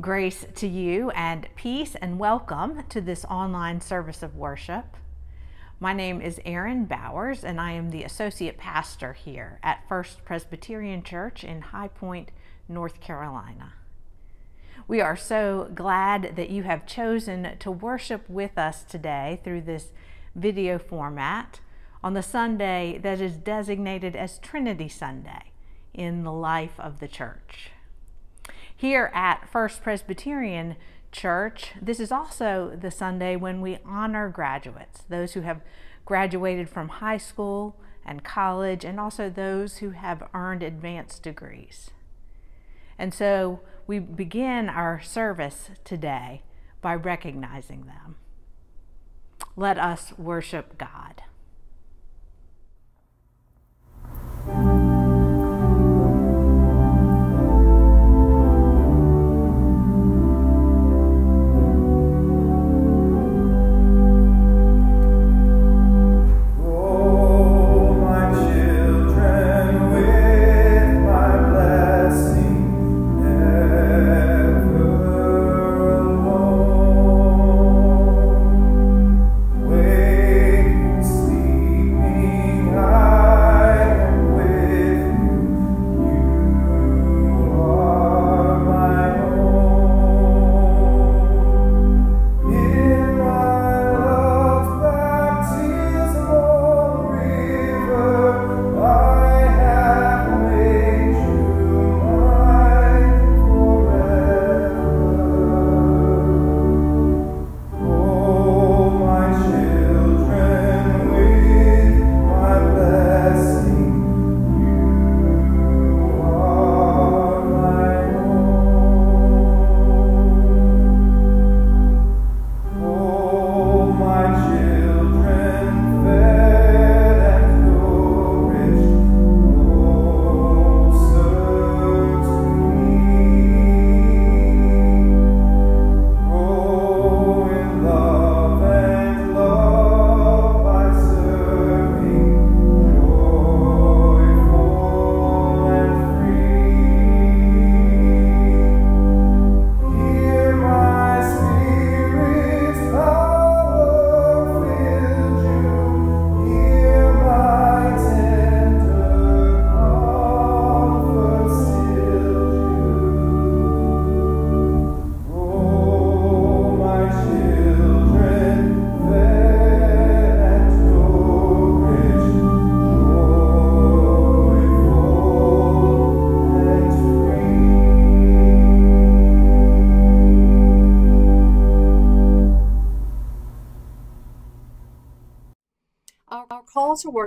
Grace to you and peace and welcome to this online service of worship. My name is Erin Bowers and I am the associate pastor here at First Presbyterian Church in High Point, North Carolina. We are so glad that you have chosen to worship with us today through this video format on the Sunday that is designated as Trinity Sunday in the life of the church. Here at First Presbyterian Church, this is also the Sunday when we honor graduates, those who have graduated from high school and college, and also those who have earned advanced degrees. And so we begin our service today by recognizing them. Let us worship God.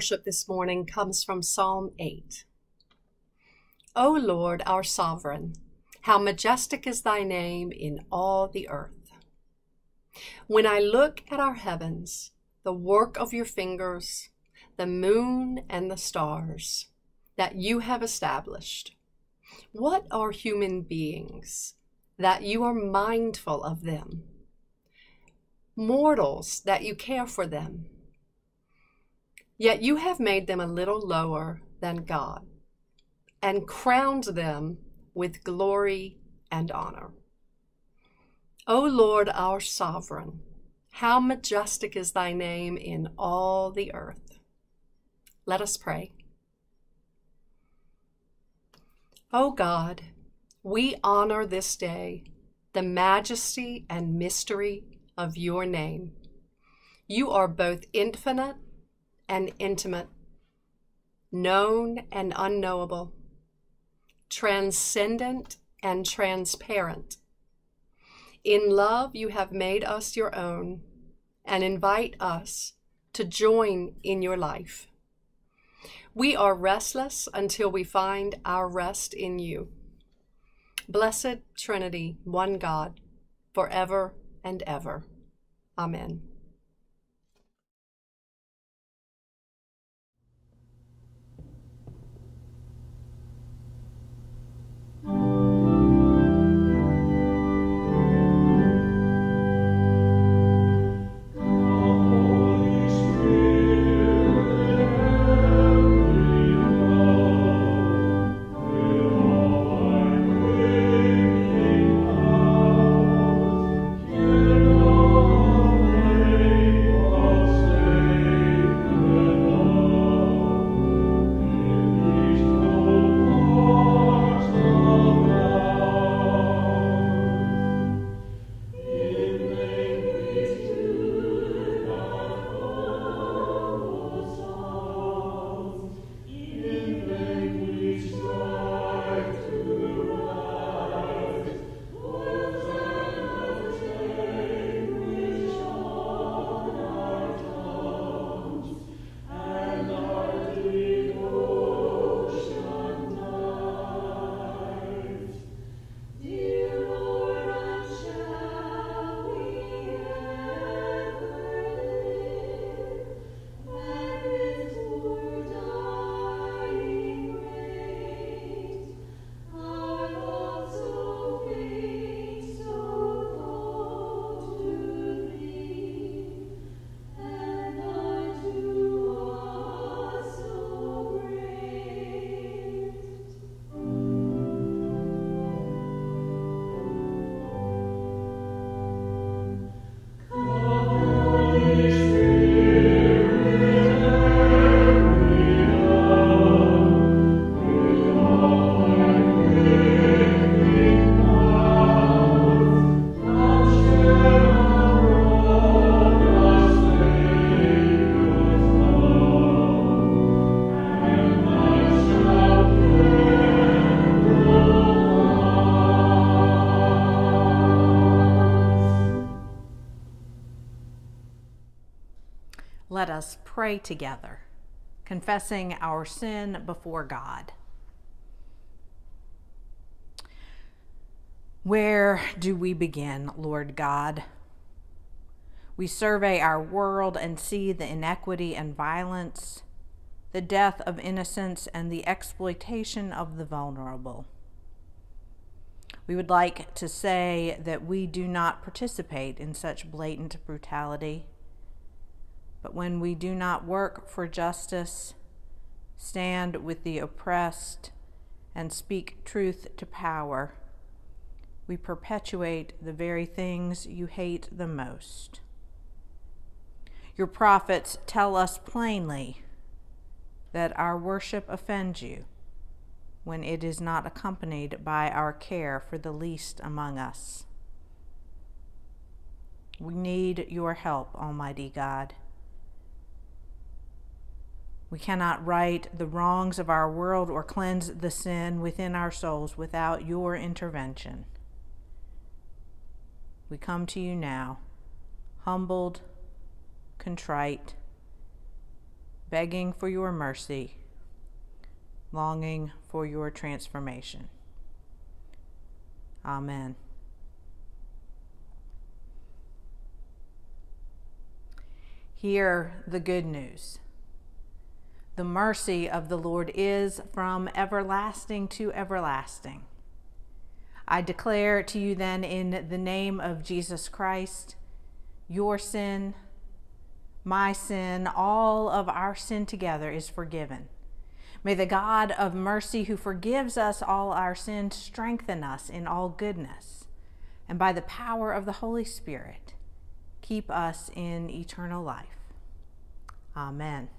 Worship this morning comes from Psalm 8. O Lord, our sovereign, how majestic is thy name in all the earth. When I look at our heavens, the work of your fingers, the moon and the stars that you have established, what are human beings that you are mindful of them? Mortals that you care for them Yet you have made them a little lower than God and crowned them with glory and honor. O Lord, our sovereign, how majestic is thy name in all the earth. Let us pray. O God, we honor this day the majesty and mystery of your name. You are both infinite and intimate, known and unknowable, transcendent and transparent. In love, you have made us your own and invite us to join in your life. We are restless until we find our rest in you. Blessed Trinity, one God, forever and ever. Amen. Pray together, confessing our sin before God. Where do we begin, Lord God? We survey our world and see the inequity and violence, the death of innocence, and the exploitation of the vulnerable. We would like to say that we do not participate in such blatant brutality, but when we do not work for justice, stand with the oppressed, and speak truth to power, we perpetuate the very things you hate the most. Your prophets tell us plainly that our worship offends you when it is not accompanied by our care for the least among us. We need your help, Almighty God. We cannot right the wrongs of our world or cleanse the sin within our souls without your intervention. We come to you now, humbled, contrite, begging for your mercy, longing for your transformation. Amen. Hear the good news. The mercy of the Lord is from everlasting to everlasting. I declare to you then, in the name of Jesus Christ, your sin, my sin, all of our sin together is forgiven. May the God of mercy, who forgives us all our sins, strengthen us in all goodness, and by the power of the Holy Spirit, keep us in eternal life. Amen.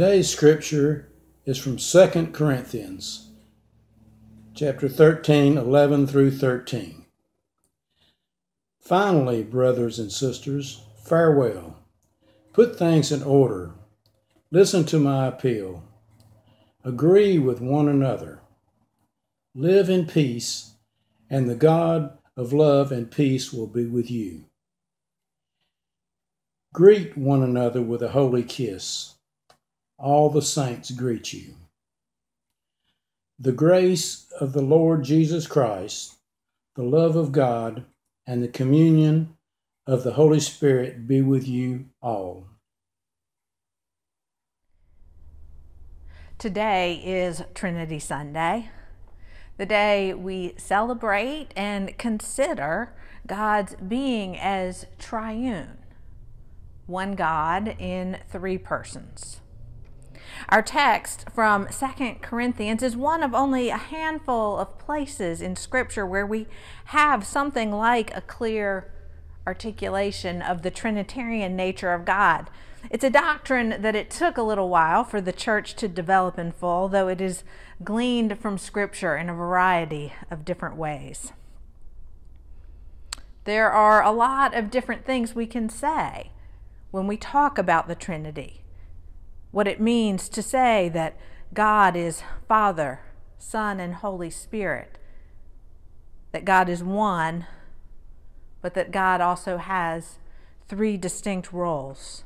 Today's scripture is from 2 Corinthians chapter 13, 11 through 13. Finally, brothers and sisters, farewell. Put things in order. Listen to my appeal. Agree with one another. Live in peace, and the God of love and peace will be with you. Greet one another with a holy kiss all the saints greet you. The grace of the Lord Jesus Christ, the love of God, and the communion of the Holy Spirit be with you all. Today is Trinity Sunday, the day we celebrate and consider God's being as triune, one God in three persons. Our text from Second Corinthians is one of only a handful of places in Scripture where we have something like a clear articulation of the Trinitarian nature of God. It's a doctrine that it took a little while for the church to develop in full, though it is gleaned from Scripture in a variety of different ways. There are a lot of different things we can say when we talk about the Trinity what it means to say that God is Father, Son, and Holy Spirit, that God is one, but that God also has three distinct roles.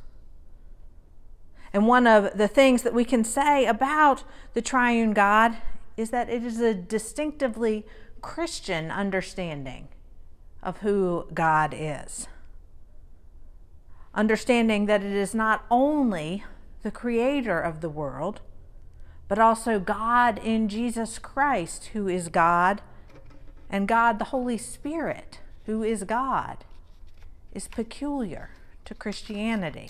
And one of the things that we can say about the triune God is that it is a distinctively Christian understanding of who God is. Understanding that it is not only the creator of the world, but also God in Jesus Christ, who is God, and God the Holy Spirit, who is God, is peculiar to Christianity.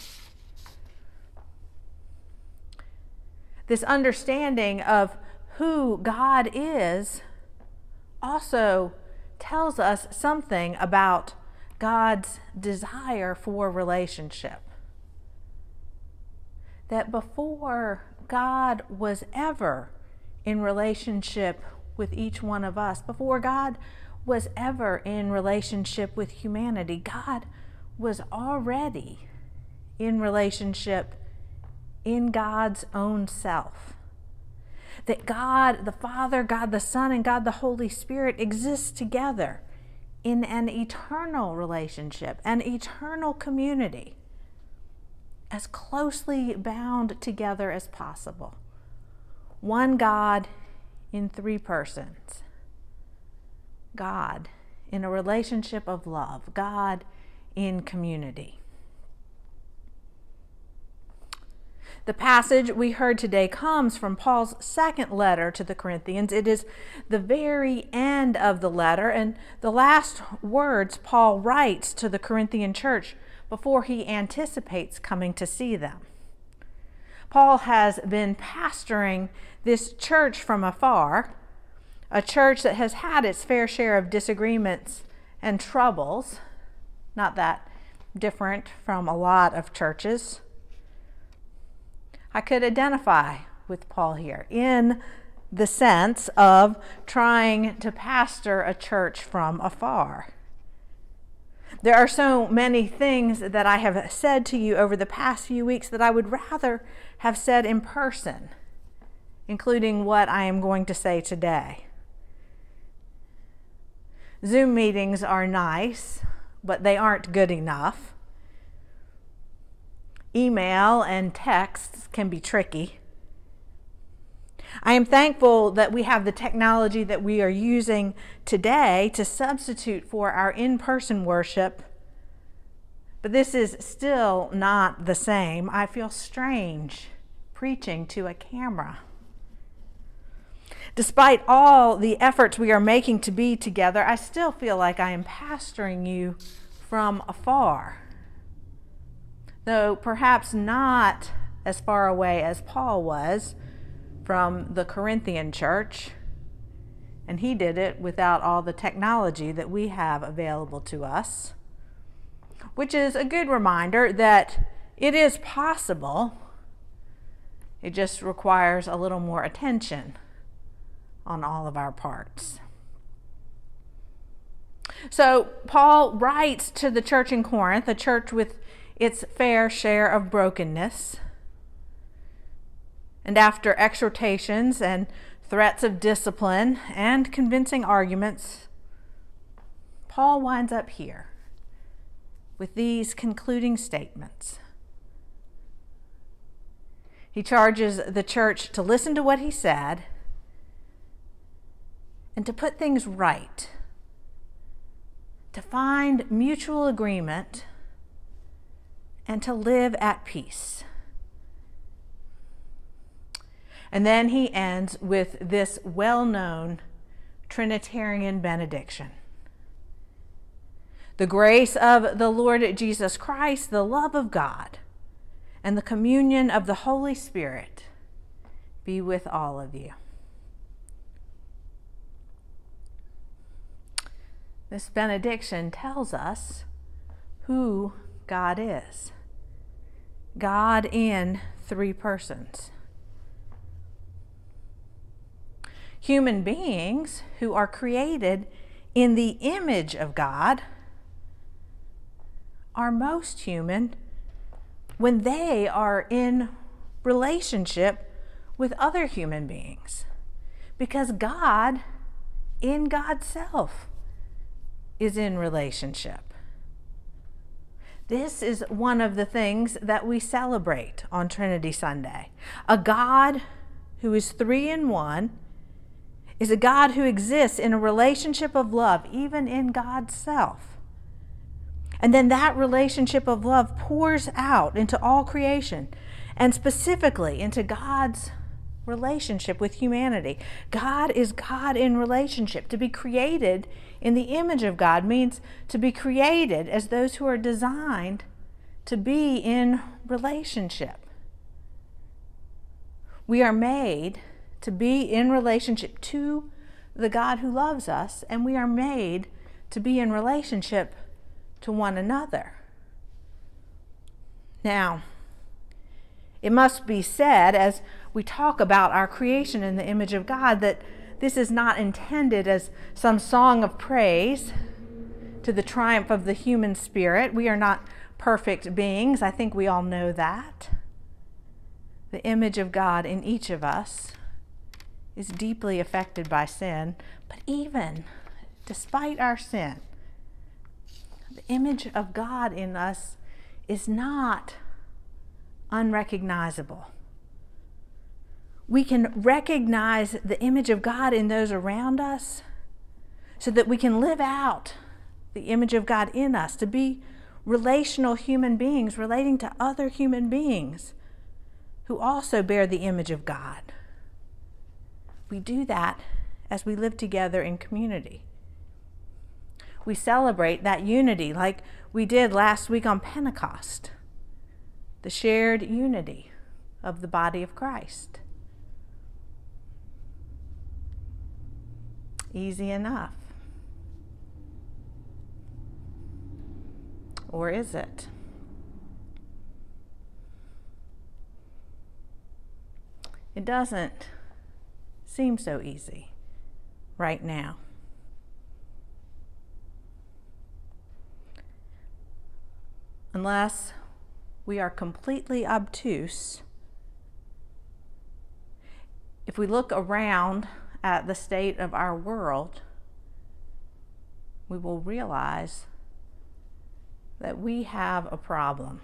This understanding of who God is also tells us something about God's desire for relationship. That before God was ever in relationship with each one of us, before God was ever in relationship with humanity, God was already in relationship in God's own self. That God the Father, God the Son, and God the Holy Spirit exist together in an eternal relationship, an eternal community, as closely bound together as possible. One God in three persons. God in a relationship of love, God in community. The passage we heard today comes from Paul's second letter to the Corinthians. It is the very end of the letter and the last words Paul writes to the Corinthian church before he anticipates coming to see them. Paul has been pastoring this church from afar, a church that has had its fair share of disagreements and troubles, not that different from a lot of churches. I could identify with Paul here in the sense of trying to pastor a church from afar. There are so many things that I have said to you over the past few weeks that I would rather have said in person, including what I am going to say today. Zoom meetings are nice, but they aren't good enough. Email and texts can be tricky. I am thankful that we have the technology that we are using today to substitute for our in person worship, but this is still not the same. I feel strange preaching to a camera. Despite all the efforts we are making to be together, I still feel like I am pastoring you from afar though perhaps not as far away as Paul was from the Corinthian church. And he did it without all the technology that we have available to us, which is a good reminder that it is possible. It just requires a little more attention on all of our parts. So, Paul writes to the church in Corinth, a church with its fair share of brokenness. And after exhortations and threats of discipline and convincing arguments, Paul winds up here with these concluding statements. He charges the church to listen to what he said and to put things right, to find mutual agreement and to live at peace. And then he ends with this well known Trinitarian benediction. The grace of the Lord Jesus Christ, the love of God, and the communion of the Holy Spirit be with all of you. This benediction tells us who God is. God in three persons. Human beings who are created in the image of God are most human when they are in relationship with other human beings. Because God, in God's self, is in relationship. This is one of the things that we celebrate on Trinity Sunday. A God who is three in one is a God who exists in a relationship of love, even in God's self. And then that relationship of love pours out into all creation and specifically into God's relationship with humanity. God is God in relationship. To be created in the image of God means to be created as those who are designed to be in relationship. We are made to be in relationship to the God who loves us, and we are made to be in relationship to one another. Now, it must be said as we talk about our creation in the image of God that this is not intended as some song of praise to the triumph of the human spirit. We are not perfect beings. I think we all know that. The image of God in each of us is deeply affected by sin, but even despite our sin, the image of God in us is not unrecognizable. We can recognize the image of God in those around us so that we can live out the image of God in us, to be relational human beings relating to other human beings who also bear the image of God. We do that as we live together in community. We celebrate that unity like we did last week on Pentecost, the shared unity of the body of Christ. Easy enough. Or is it? It doesn't seem so easy right now. Unless we are completely obtuse, if we look around at the state of our world, we will realize that we have a problem.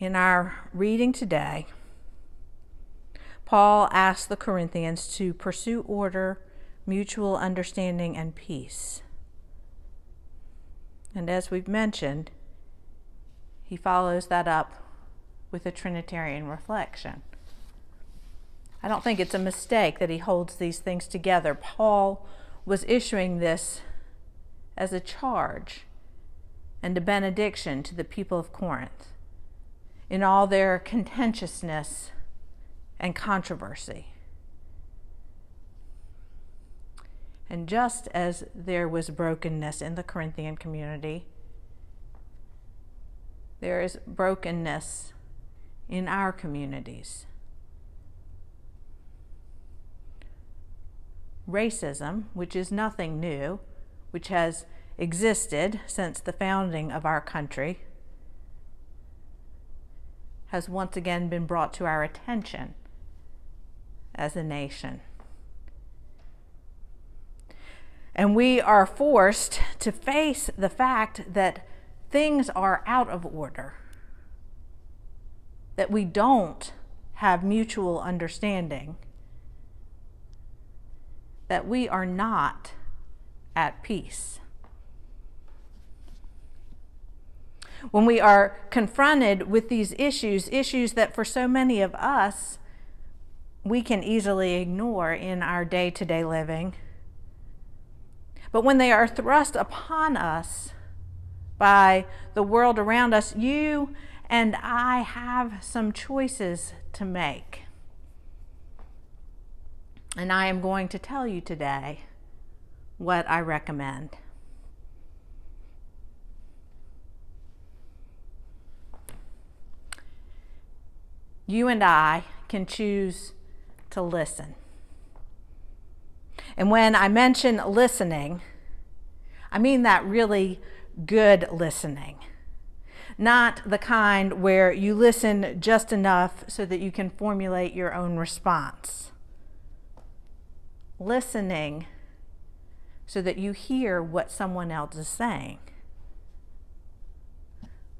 In our reading today, Paul asked the Corinthians to pursue order, mutual understanding, and peace. And as we've mentioned, he follows that up with a Trinitarian reflection. I don't think it's a mistake that he holds these things together. Paul was issuing this as a charge and a benediction to the people of Corinth in all their contentiousness and controversy. And just as there was brokenness in the Corinthian community, there is brokenness in our communities. Racism, which is nothing new, which has existed since the founding of our country, has once again been brought to our attention as a nation. And we are forced to face the fact that things are out of order, that we don't have mutual understanding, that we are not at peace. When we are confronted with these issues, issues that for so many of us we can easily ignore in our day to day living. But when they are thrust upon us by the world around us, you and I have some choices to make. And I am going to tell you today what I recommend. You and I can choose to listen. And when I mention listening, I mean that really good listening. Not the kind where you listen just enough so that you can formulate your own response. Listening so that you hear what someone else is saying.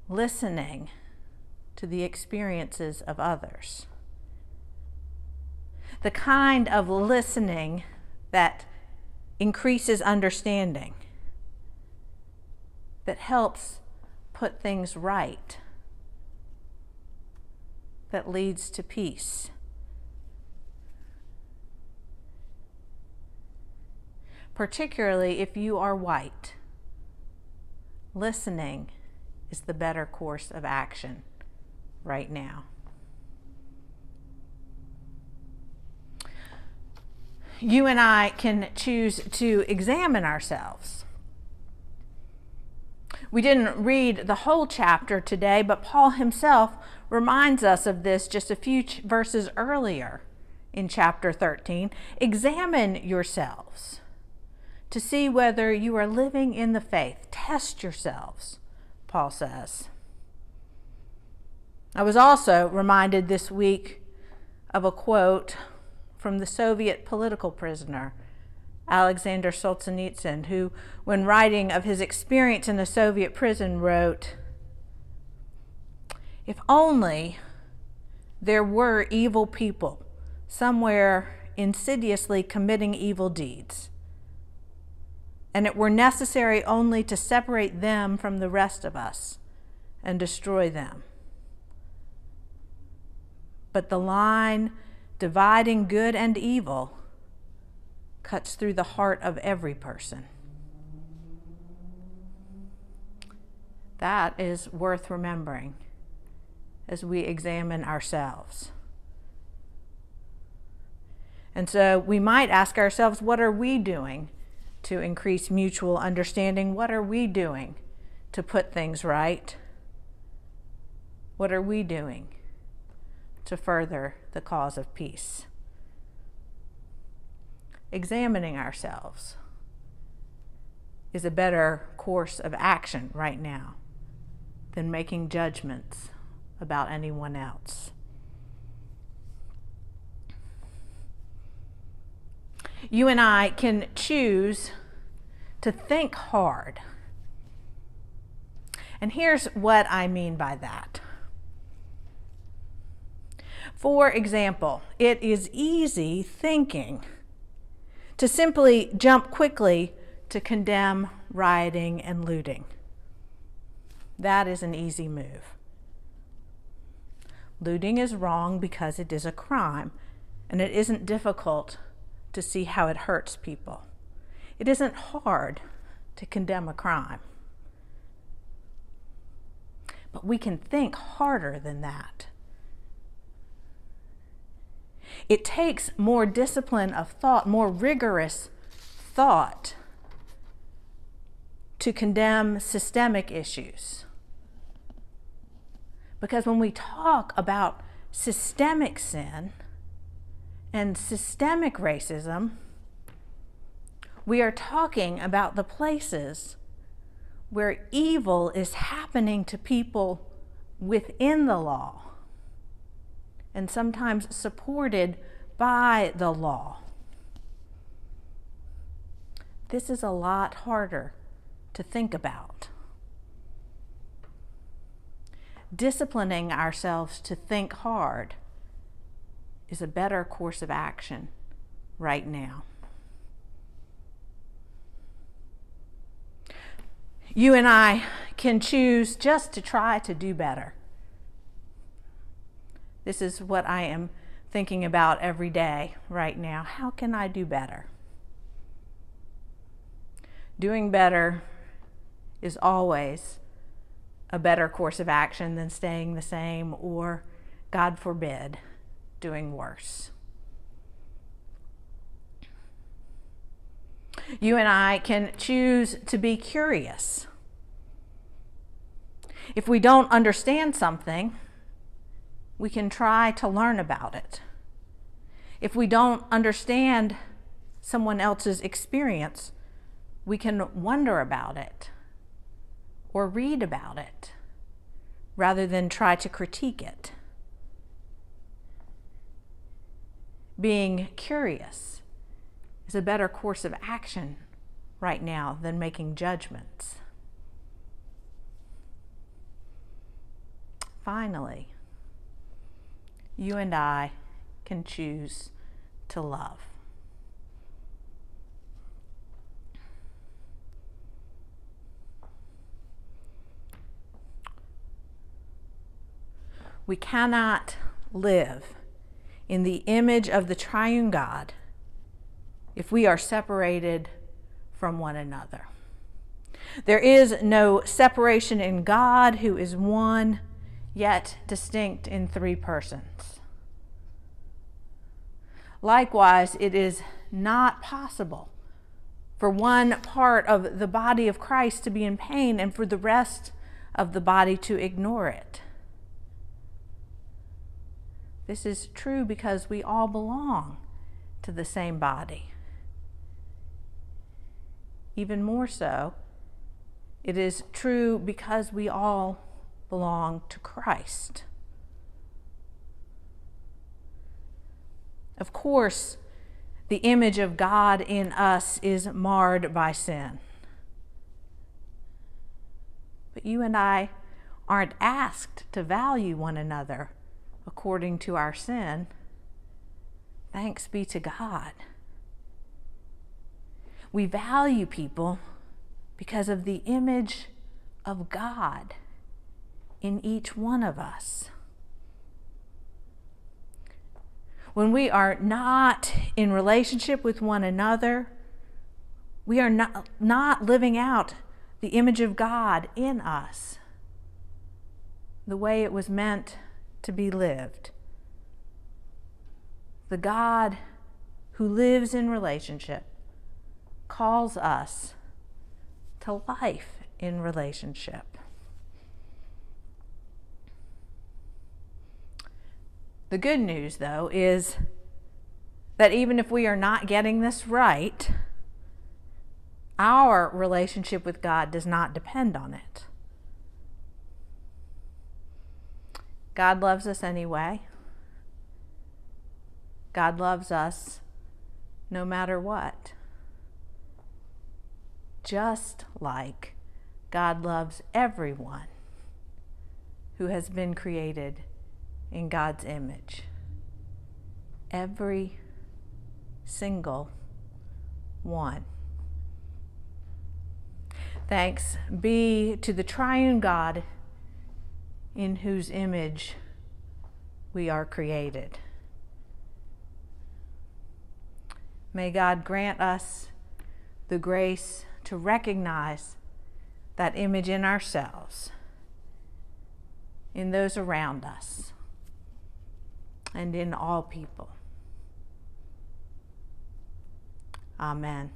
Listening to the experiences of others. The kind of listening that increases understanding, that helps put things right, that leads to peace. particularly if you are white. Listening is the better course of action right now. You and I can choose to examine ourselves. We didn't read the whole chapter today, but Paul himself reminds us of this just a few ch- verses earlier in chapter 13. Examine yourselves to see whether you are living in the faith. Test yourselves, Paul says. I was also reminded this week of a quote from the Soviet political prisoner Alexander Solzhenitsyn, who, when writing of his experience in the Soviet prison, wrote, If only there were evil people somewhere insidiously committing evil deeds, and it were necessary only to separate them from the rest of us and destroy them. But the line dividing good and evil cuts through the heart of every person. That is worth remembering as we examine ourselves. And so we might ask ourselves what are we doing to increase mutual understanding? What are we doing to put things right? What are we doing to further the cause of peace? examining ourselves is a better course of action right now than making judgments about anyone else. You and I can choose to think hard. And here's what I mean by that. For example, it is easy thinking to simply jump quickly to condemn rioting and looting. That is an easy move. Looting is wrong because it is a crime, and it isn't difficult to see how it hurts people. It isn't hard to condemn a crime. But we can think harder than that. It takes more discipline of thought, more rigorous thought to condemn systemic issues. Because when we talk about systemic sin and systemic racism, we are talking about the places where evil is happening to people within the law and sometimes supported by the law. This is a lot harder to think about. Disciplining ourselves to think hard is a better course of action right now. You and I can choose just to try to do better. This is what I am thinking about every day right now. How can I do better? Doing better is always a better course of action than staying the same or, God forbid, doing worse. You and I can choose to be curious. If we don't understand something, we can try to learn about it. If we don't understand someone else's experience, we can wonder about it or read about it rather than try to critique it. Being curious is a better course of action right now than making judgments. Finally, you and I can choose to love. We cannot live in the image of the triune God if we are separated from one another. There is no separation in God, who is one, yet distinct in three persons. Likewise, it is not possible for one part of the body of Christ to be in pain and for the rest of the body to ignore it. This is true because we all belong to the same body. Even more so, it is true because we all belong to Christ. Of course, the image of God in us is marred by sin. But you and I aren't asked to value one another according to our sin. Thanks be to God. We value people because of the image of God in each one of us. When we are not in relationship with one another, we are not, not living out the image of God in us the way it was meant to be lived. The God who lives in relationship calls us to life in relationship. The good news, though, is that even if we are not getting this right, our relationship with God does not depend on it. God loves us anyway. God loves us no matter what. Just like God loves everyone who has been created in God's image. Every single one. Thanks be to the triune God in whose image we are created. May God grant us the grace to recognize that image in ourselves, in those around us, and in all people. Amen.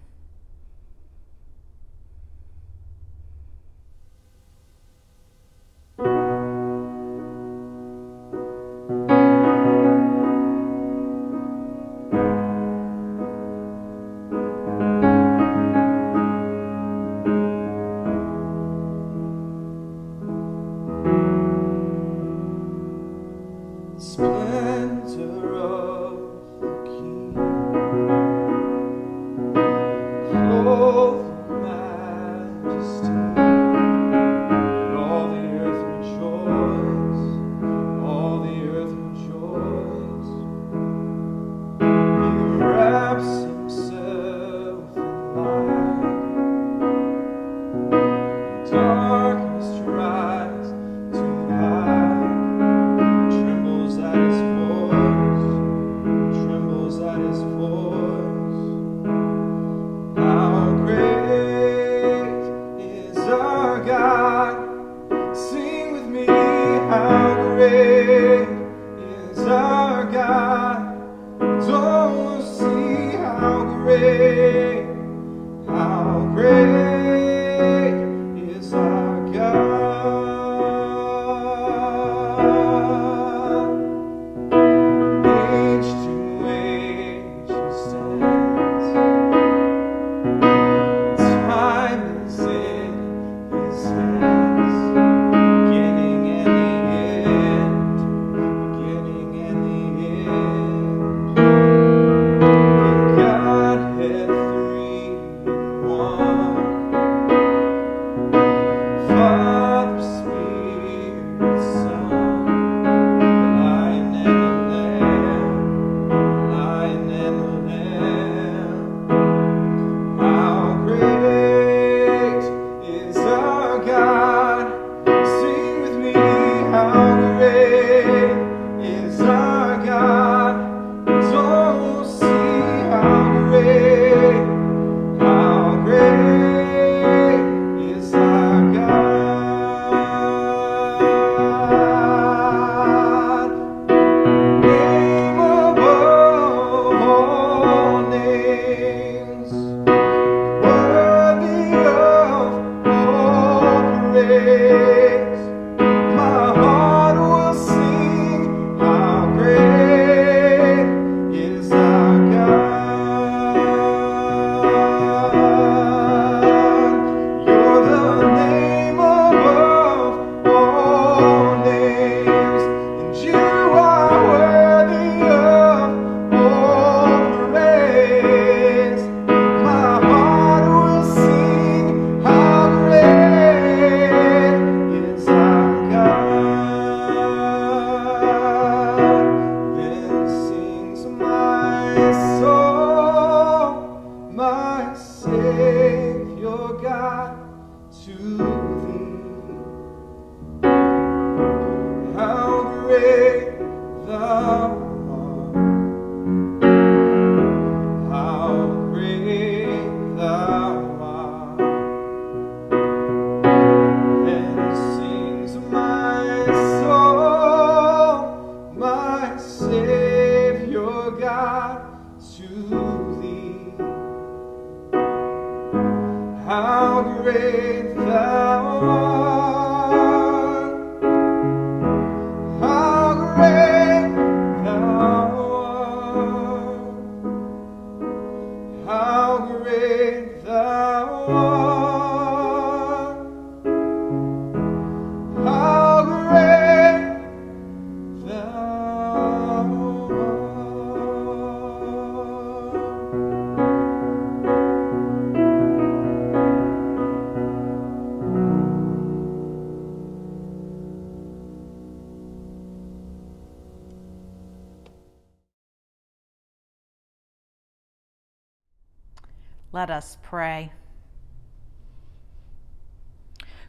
Us pray.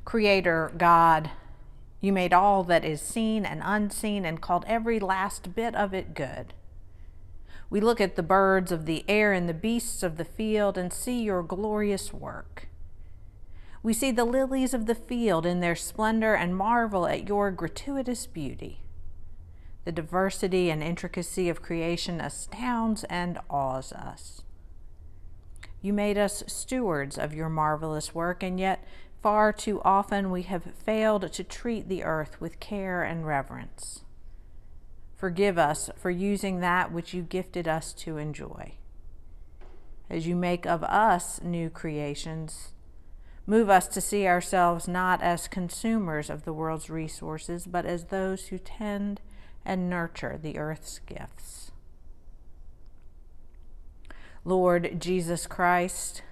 Creator God, you made all that is seen and unseen and called every last bit of it good. We look at the birds of the air and the beasts of the field and see your glorious work. We see the lilies of the field in their splendor and marvel at your gratuitous beauty. The diversity and intricacy of creation astounds and awes us. You made us stewards of your marvelous work, and yet far too often we have failed to treat the earth with care and reverence. Forgive us for using that which you gifted us to enjoy. As you make of us new creations, move us to see ourselves not as consumers of the world's resources, but as those who tend and nurture the earth's gifts. Lord Jesus Christ,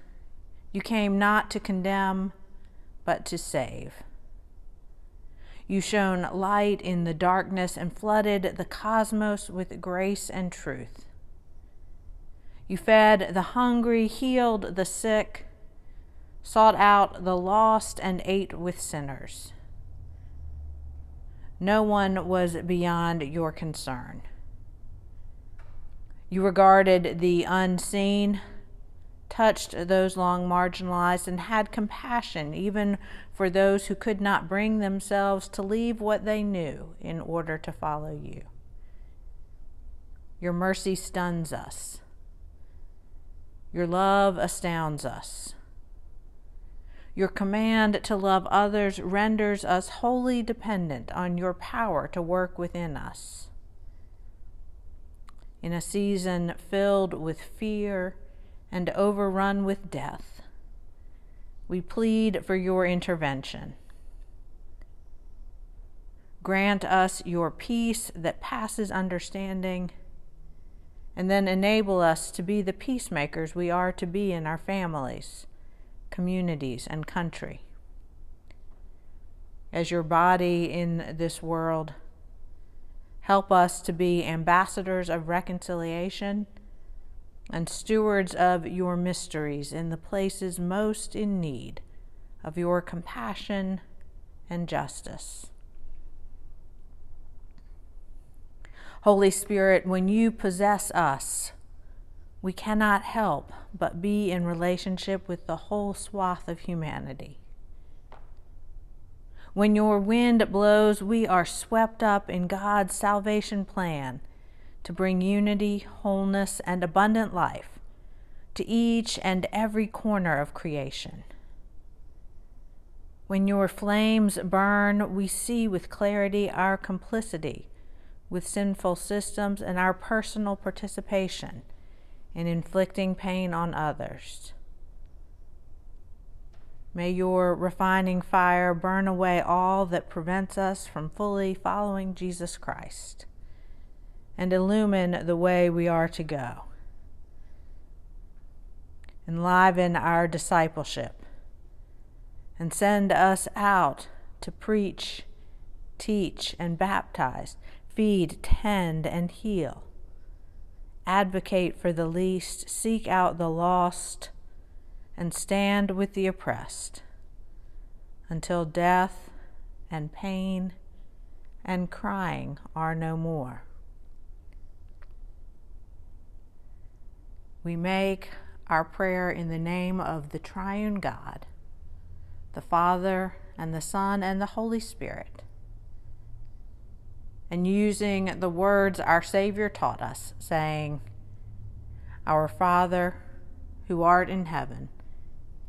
you came not to condemn, but to save. You shone light in the darkness and flooded the cosmos with grace and truth. You fed the hungry, healed the sick, sought out the lost, and ate with sinners. No one was beyond your concern. You regarded the unseen, touched those long marginalized, and had compassion even for those who could not bring themselves to leave what they knew in order to follow you. Your mercy stuns us. Your love astounds us. Your command to love others renders us wholly dependent on your power to work within us in a season filled with fear and overrun with death. We plead for your intervention. Grant us your peace that passes understanding, and then enable us to be the peacemakers we are to be in our families, communities, and country. As your body in this world, Help us to be ambassadors of reconciliation and stewards of your mysteries in the places most in need of your compassion and justice. Holy Spirit, when you possess us, we cannot help but be in relationship with the whole swath of humanity. When your wind blows, we are swept up in God's salvation plan to bring unity, wholeness, and abundant life to each and every corner of creation. When your flames burn, we see with clarity our complicity with sinful systems and our personal participation in inflicting pain on others. May your refining fire burn away all that prevents us from fully following Jesus Christ and illumine the way we are to go. Enliven our discipleship and send us out to preach, teach, and baptize feed, tend, and heal. Advocate for the least, seek out the lost, and stand with the oppressed until death and pain and crying are no more. We make our prayer in the name of the triune God, the Father, and the Son, and the Holy Spirit and using the words our Savior taught us, saying, Our Father, who art in heaven,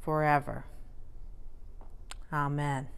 forever. Amen.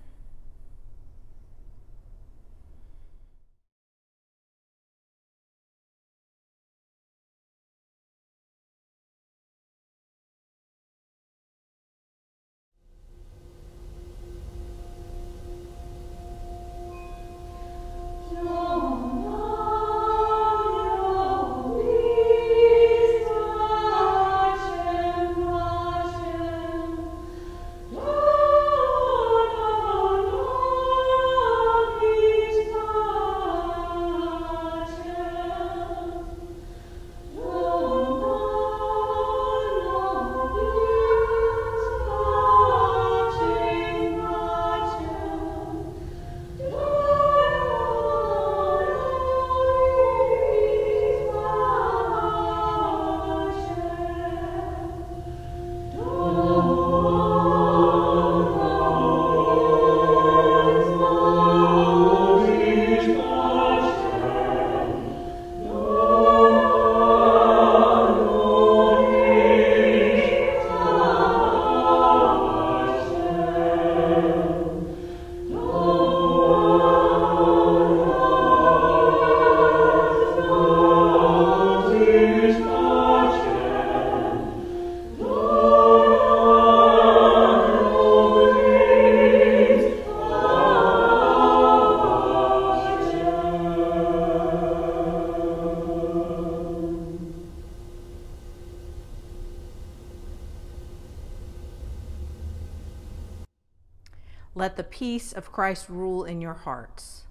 Of Christ rule in your hearts.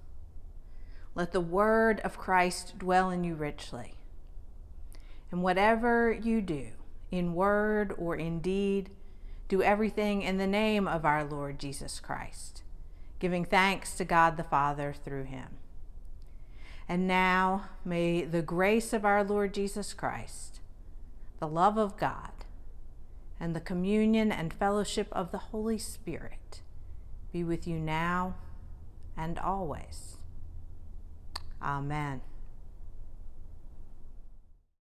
Let the word of Christ dwell in you richly. And whatever you do, in word or in deed, do everything in the name of our Lord Jesus Christ, giving thanks to God the Father through him. And now may the grace of our Lord Jesus Christ, the love of God, and the communion and fellowship of the Holy Spirit be with you now and always. Amen.